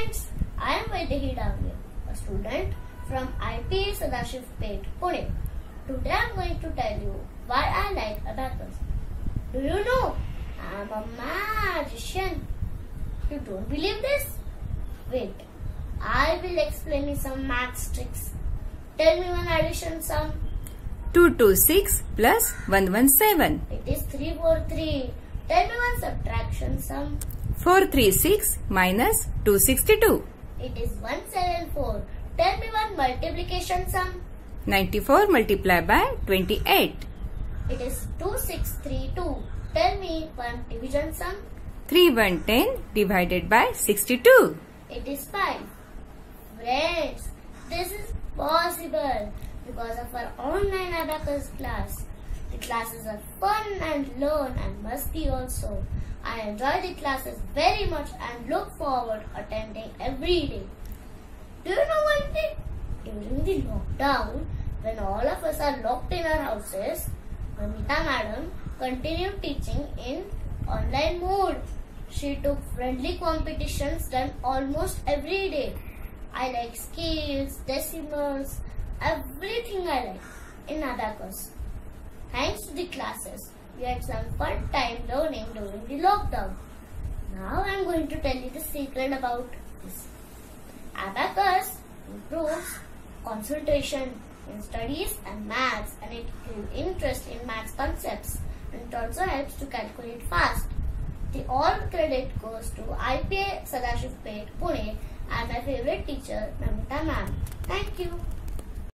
friends, I am Vaidehi Davle, a student from IPA Sadashiv Peth, Pune. Today I am going to tell you why I like abacus. Do you know? I am a magician. You don't believe this? Wait, I will explain you some math tricks. Tell me one addition sum. 226 plus 117. It is 343. Tell me one subtraction sum. 436 minus 262. It is 174. Tell me one multiplication sum. 94 multiplied by 28. It is 2632. Tell me one division sum. 3110 divided by 62. It is 5. Friends, this is possible because of our online abacus class. The classes are fun and learn and musty also. I enjoy the classes very much and look forward attending every day. Do you know one thing? During the lockdown, when all of us are locked in our houses, Namita madam continued teaching in online mode. She took friendly competitions done almost every day. I like scales, decimals, everything I like in abacus. Thanks to the classes, we had some fun time learning during the lockdown. Now I am going to tell you the secret about this. Abacus improves concentration in studies and maths and it gives interest in maths concepts and it also helps to calculate fast. The all credit goes to IPA Sadashiv Pune and my favorite teacher Namita ma'am. Thank you.